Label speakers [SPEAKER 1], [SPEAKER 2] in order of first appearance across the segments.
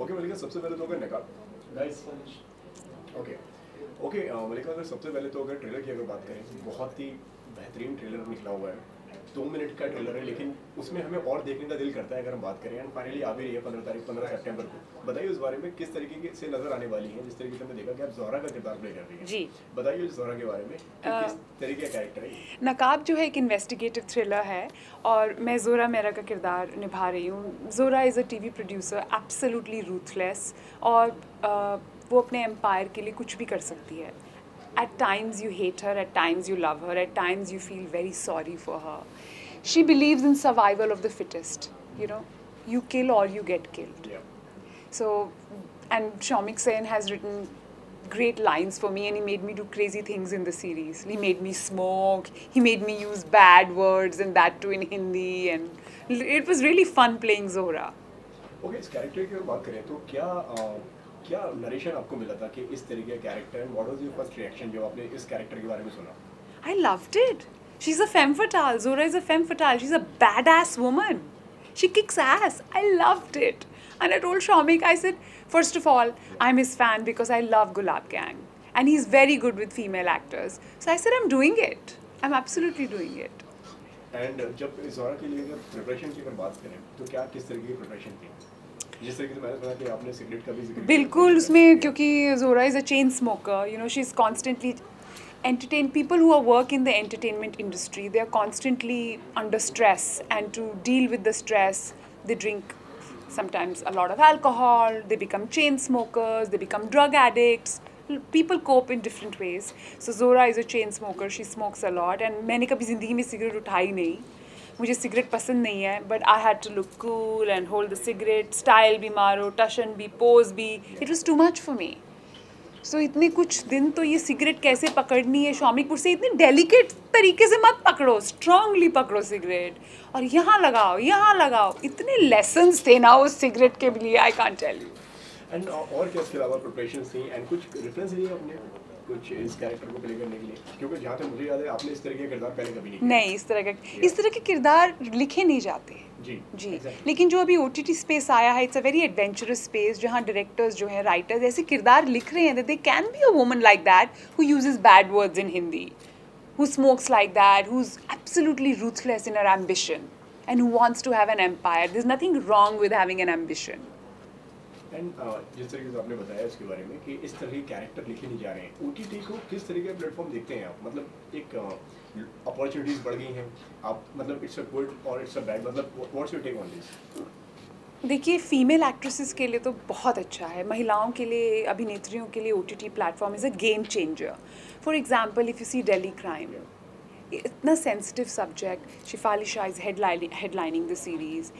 [SPEAKER 1] Okay मलिका सबसे पहले तो अगर
[SPEAKER 2] निकाल
[SPEAKER 1] ओके ओके मलिका अगर सबसे पहले तो अगर ट्रेलर की अगर बात करें बहुत ही बेहतरीन ट्रेलर निकला हुआ है। दो मिनट का ट्रेलर है लेकिन उसमें हमें और देखने का दिल करता है अगर हम बात करें। एंड फाइनली आ भी रही है पंद्रह तारीख पंद्रह सेप्टेम्बर को। बताइए उस बारे में किस तरीके से नज़र आने वाली है जिस तरीके से हमने देखा कि आप जोहरा का किरदार प्ले कर रही हैं।
[SPEAKER 3] जी।
[SPEAKER 1] बताइए उस जोहरा के बारे में किस तरीके का कैरेक्टर है
[SPEAKER 3] नकाब जो है एक इन्वेस्टिगेटिव थ्रिलर है और मैं जोरा मेरा का किरदार निभा रही हूँ। Zora is a TV producer absolutely ruthless और वो अपने एम्पायर के लिए कुछ भी कर सकती है। At times you hate her at times you love her at times you feel very sorry for her she believes in survival of the fittest you know you kill or you get killed
[SPEAKER 1] Yeah.
[SPEAKER 3] so and Shamik Sen has written great lines for me and he made me do crazy things in the series. He made me smoke, he made me use bad words and that too in Hindi and l- it was really fun playing Zora.
[SPEAKER 1] Okay इस character की अगर बात करें तो क्या अ, क्या narration आपको मिला था कि इस तरीके का character what was your first reaction जब आपने इस कैरेक्टर के बारे में सुना
[SPEAKER 3] I loved it. She's a femme fatale. Zora is a femme fatale. She's a badass woman. She kicks ass. I loved it. And I told Shamik, I said, first of all, I'm his fan because I love Gulab Gang. And he's very good with female actors. So I said, I'm doing it. I'm absolutely doing it.
[SPEAKER 1] And जब इस जोरा के लिए अगर preparation की अगर बात करें तो क्या किस तरीके की प्रिपरेशन थी जिस तरीके से मैंने सुना कि आपने सिगरेट का भी जिक्र किया।
[SPEAKER 3] बिल्कुल उसमें क्योंकि Zora is a chain smoker. You know, she's constantly entertain people who are work in the entertainment industry. They are constantly under stress, and to deal with the stress, they drink sometimes a lot of alcohol. They become chain smokers. They become drug addicts. L- People cope in different ways. So Zora is a chain smoker. She smokes a lot, and मैंने कभी ज़िंदगी में cigarette उठाई नहीं मुझे cigarette पसंद नहीं है but I had to look cool and hold the cigarette style भी मारो, टशन भी पोज भी it was too much for me so इतने कुछ दिन तो ये सिगरेट कैसे पकड़नी है? स्वामीपुर से इतने डेलिकेट तरीके से मत पकड़ो स्ट्रांगली पकड़ो सिगरेट। और यहाँ लगाओ यहाँ लगाओ। इतने लेसन्स थे ना उस सिगरेट के लिए I can't tell you
[SPEAKER 1] and और क्या इसके अलावा प्रिपरेशन थी? एंड कुछ रेफरेंस लिए अपने? कुछ इस कैरेक्टर को प्ले करने के लिए क्योंकि जहाँ तक मुझे याद है आपने इस तरीके का किरदार पहले कभी नहीं
[SPEAKER 3] नहीं इस तरह का इस तरह के किरदार लिखे नहीं जाते
[SPEAKER 1] जी
[SPEAKER 3] जी
[SPEAKER 1] exactly.
[SPEAKER 3] लेकिन जो अभी ओ टी टी स्पेस आया है it's a very adventurous space जहाँ डायरेक्टर्स जो हैं राइटर्स ऐसे किरदार लिख रहे हैं they can be a woman like that who uses bad words in Hindi who smokes like that, who's absolutely ruthless in her ambition, and who wants to have an empire. There's nothing wrong with having an ambition.
[SPEAKER 1] And जिस तरीके से आपने बताया इसके बारे में कि इस तरह के कैरेक्टर लिखे नहीं जा रहे हैं। ओटीटी को किस तरीके का प्लेटफॉर्म देखते हैं आप? मतलब एक अपॉर्चुनिटीज़ बढ़ गई हैं। आप मतलब इट्स अ गुड और इट्स अ बैड मतलब what's your take on this
[SPEAKER 3] देखिए फीमेल एक्ट्रेसेस के लिए तो बहुत अच्छा है। महिलाओं के लिए, अभिनेत्रियों के लिए O T T platform is a game changer for example if you see Delhi crime इतना sensitive subject Shefali Shah is headlining the series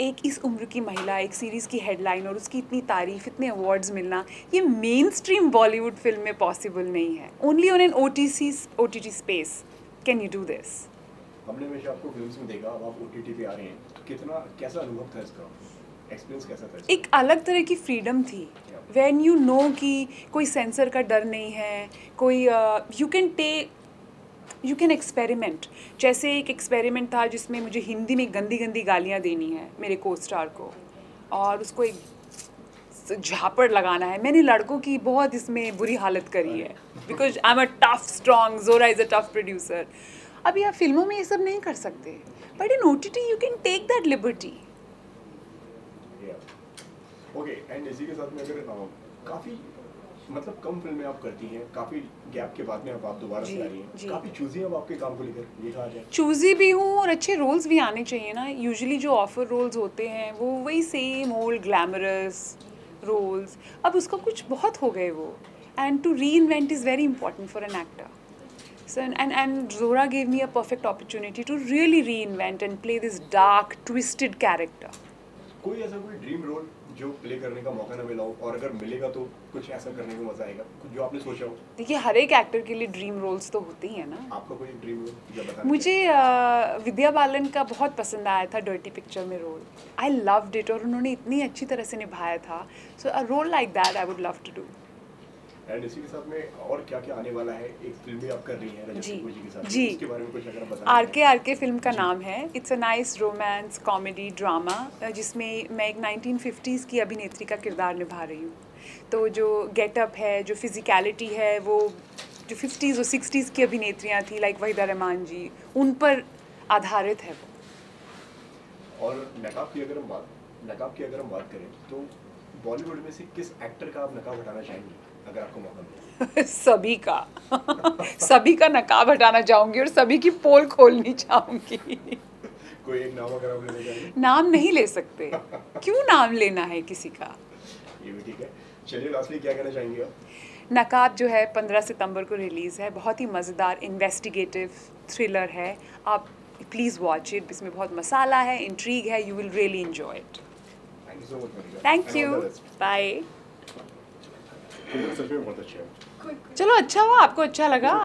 [SPEAKER 3] एक इस उम्र की महिला एक सीरीज़ की हेडलाइन और उसकी इतनी तारीफ़ इतने अवार्ड्स मिलना ये मेन स्ट्रीम बॉलीवुड फ़िल्म में पॉसिबल नहीं है। Only on an O T C O T T space can you do this
[SPEAKER 1] हमने हमेशा आपको फिल्म्स में देखा अब आप ओटीटी पे आ रहे हैं। तो कितना कैसा अनुभव था इसका?
[SPEAKER 3] एक अलग तरह की फ्रीडम थी। वैन यू नो कि कोई सेंसर का डर नहीं है कोई you can take you can experiment जैसे एक एक्सपेरिमेंट था जिसमें मुझे हिंदी में गंदी गंदी गालियाँ देनी है मेरे को स्टार को। और उसको एक झापड़ लगाना है। मैंने लड़कों की बहुत इसमें बुरी हालत करी है। Because I am a tough strong जोरा इज़ अ टफ प्रोड्यूसर अभी आप फ़िल्मों में ये सब नहीं कर सकते। But in O T T you can take that liberty
[SPEAKER 1] okay and इसी के साथ में अगर काफ़ी मतलब कम फ़िल्में आप करती हैं काफ़ी गैप के बाद में अब आप दोबारा से आ रही हैं। काफ़ी चूजी अब आपके काम को लेकर ये कहा जाए।
[SPEAKER 3] चूज़ी भी हूँ और अच्छे रोल्स भी आने चाहिए ना। यूजुअली जो ऑफ़र रोल्स होते हैं वो वही सेम ओल्ड ग्लैमरस रोल्स अब उसका कुछ बहुत हो गए वो। And to reinvent is very important for an actor So and, and Zora gave me a perfect opportunity to really reinvent and play this dark, twisted character.
[SPEAKER 1] कोई ऐसा कोई ड्रीम रोल जो प्ले करने का मौका ना मिला हो और अगर मिलेगा तो कुछ ऐसा करने का मज़ा आएगा। कुछ जो आपने सोचा हो।
[SPEAKER 3] देखिए हर एक एक्टर के लिए ड्रीम रोल्स तो होते ही है ना।
[SPEAKER 1] आपका कोई ड्रीम रोल
[SPEAKER 3] मुझे विद्या बालन का बहुत पसंद आया था डर्टी पिक्चर में रोल आई लव्ड इट और उन्होंने इतनी अच्छी तरह से निभाया था। So a role like that I would love to do
[SPEAKER 1] and इसी के साथ में और क्या क्या आने वाला है? एक फ़िल्म भी आप कर रही हैं
[SPEAKER 3] जी,
[SPEAKER 1] जी के साथ।
[SPEAKER 3] जी।
[SPEAKER 1] उसके बारे में कुछ अगर बता
[SPEAKER 3] आर के आर के फ़िल्म का नाम है। It's a nice romance comedy drama जिसमें मैं एक 1950s की अभिनेत्री का किरदार निभा रही हूँ। तो जो गेटअप है जो फिजिकलिटी है वो जो 50s और 60s की अभिनेत्रियाँ थी लाइक वहीदा रहमान जी उन पर आधारित है वो।
[SPEAKER 1] और नकाब की अगर हम बात नकाब की अगर हम बात करें तो बॉलीवुड में से किस एक्टर का आप नकाब हटाना चाहेंगे? अगर आपको मौका मिले।
[SPEAKER 3] सभी का। सभी का नकाब हटाना चाहूँगी और सभी की पोल खोलनी चाहूँगी।
[SPEAKER 1] कोई एक नाम अगर आप चाहेंगे
[SPEAKER 3] नाम नहीं ले सकते। क्यों नाम लेना है किसी का?
[SPEAKER 1] ये भी ठीक है। चलिए लास्टली क्या कहना चाहेंगे आप?
[SPEAKER 3] नकाब जो है 15 सितंबर को रिलीज़ है। बहुत ही मज़ेदार इन्वेस्टिगेटिव थ्रिलर है। आप प्लीज़ वॉच इट इसमें बहुत मसाला है इंट्रीग है। You
[SPEAKER 1] will really enjoy it
[SPEAKER 3] thank you bye
[SPEAKER 1] सच में बहुत अच्छा है
[SPEAKER 3] चलो अच्छा हुआ आपको अच्छा लगा।